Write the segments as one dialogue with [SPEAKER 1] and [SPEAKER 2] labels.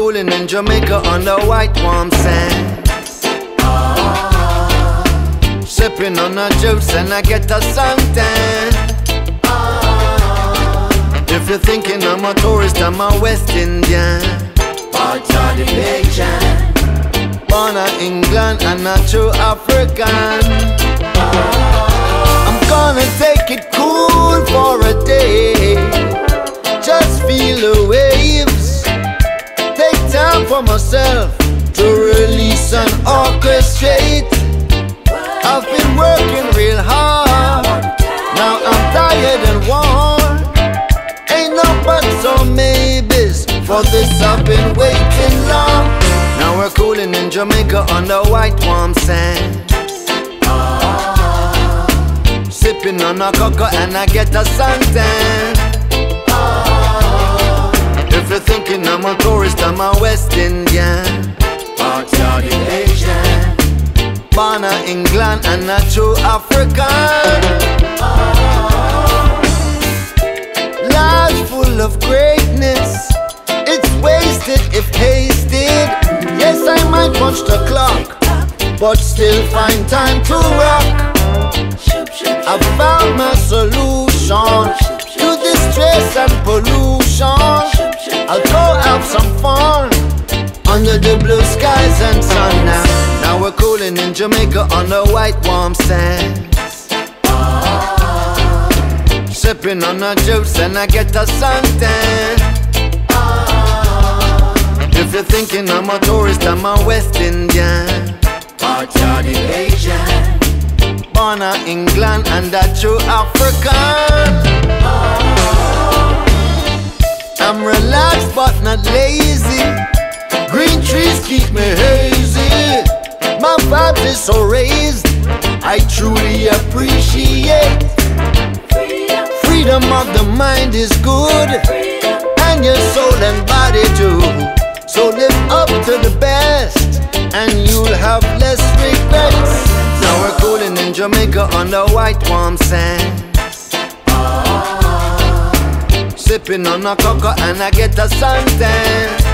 [SPEAKER 1] cooling in Jamaica on the white warm sand. Sipping on a juice and I get a suntan. If you're thinking I'm a tourist, I'm a West Indian.
[SPEAKER 2] Part of the picture.
[SPEAKER 1] Born in England and a true African. I'm for myself to release and orchestrate. I've been working real hard. Now I'm tired and worn. Ain't no buts or maybes. For this I've been waiting long. Now we're cooling in Jamaica on the white warm sand. Sipping on a cocoa and I get a suntan. If you're thinking I'm a tourist, I'm a West Indian.
[SPEAKER 2] Of the Asian.
[SPEAKER 1] Born in England and a true African. Life full of greatness. It's wasted if hasted. Yes, I might punch the clock, but still find time to rock. I found my solution under the blue skies and sun now. Now we're cooling in Jamaica on the white warm sands. Sipping on a juice and I get a suntan. If you're thinking I'm a tourist, I'm a West Indian.
[SPEAKER 2] Part the Asian.
[SPEAKER 1] Born in England and a true African. I'm relaxed but not lazy. Is so raised. I truly appreciate. Freedom of the mind is good, and your soul and body too. So live up to the best, and you'll have less regrets. Now we're cooling in Jamaica on the white warm sand. Sipping on a cocoa and I get a suntan.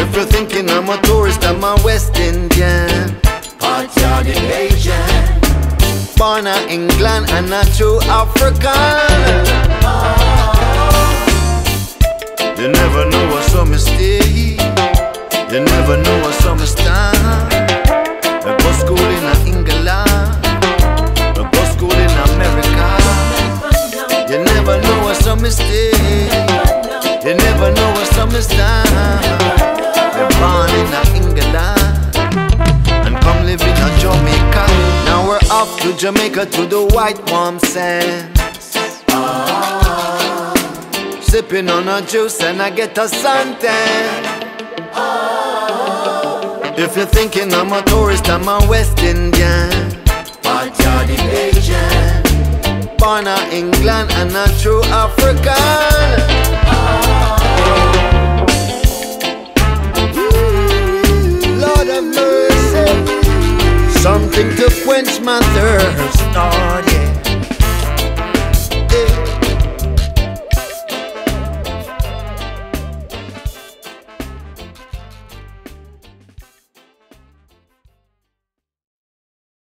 [SPEAKER 1] If you're thinking I'm a tourist, I'm a West Indian.
[SPEAKER 2] Part the Asian.
[SPEAKER 1] Born in England and a true African. You never know what's a mistake. You never know what's a mistake. I go school in England. I go school in America. You never know what's a mistake. You never know what's a mistake. Off to Jamaica to the white warm sands. Sipping on a juice and I get a suntan. If you're thinking I'm a tourist, I'm a West Indian.
[SPEAKER 2] The Asian.
[SPEAKER 1] Born in England and a true African. quench my thirst. Started